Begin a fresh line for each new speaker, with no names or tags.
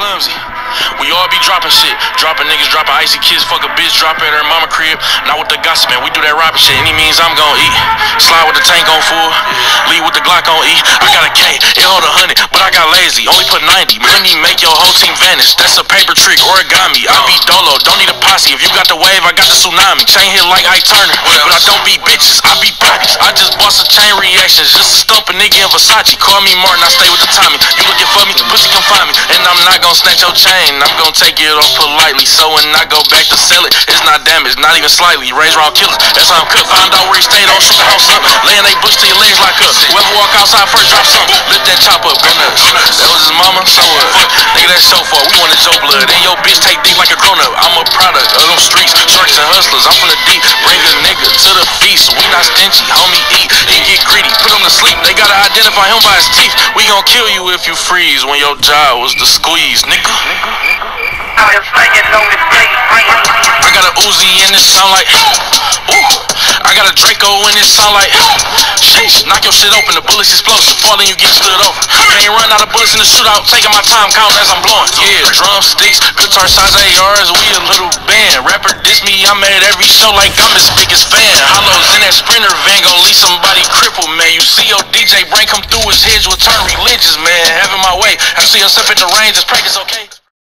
clumsy. We all be dropping shit. Dropping niggas, dropping icy kids, fuck a bitch, drop at her mama crib. Not with the gossip, man. We do that robbing shit. Any means I'm gon' eat. Slide with the tank on full. Lead with the Glock on E. I got a K, it hold a hundred, but I got lazy. Only put 90. Money make your whole team vanish. That's a paper trick, origami. I be dolo, don't need a posse. If you got the wave, I got the tsunami. Chain hit like Ike Turner, but I don't be bitches. I be bodies. I just bust a chain reactions. Just a stump a nigga in Versace. Call me Martin, I stay with the Tommy. You looking for me, pussy can find me. And I'm not gonna snatch your chain. I'm gonna take it off politely. So when I go back to sell it, it's not damaged, not even slightly. Raise round killers, that's how I'm cooked. Find out where he stayed, don't shoot the house up. Laying they bush till your legs lock up. Whoever walk outside first, drop something. Lift that chop up, go nuts. That was his mama, so what? Nigga, that's so far. We blood. And your bitch take deep like a grown up. I'm a product of them streets. Sharks and hustlers, I'm from the deep. Bring a nigga to the feast. We not stingy, homie, eat. He get greedy, put him to sleep. They gotta identify him by his teeth. We gon' kill you if you freeze when your job was to squeeze, nigga. I got a Uzi and it sound like ooh. I got a Draco and it sound like sheesh. Knock your shit open, the bullets explosive. Falling, you get stood over. Can't run out of bullets in the shootout. Taking my time, counting as I'm blowing. Yeah, drumsticks, guitar size ARs. We a little band. Rapper diss me, I'm at every show like I'm his biggest fan. Hollows in that sprinter van, gon' leave somebody crippled, man. You see your DJ brain come through his head, will turn religious, man. Having my way. I see yourself at the range, just practice, okay?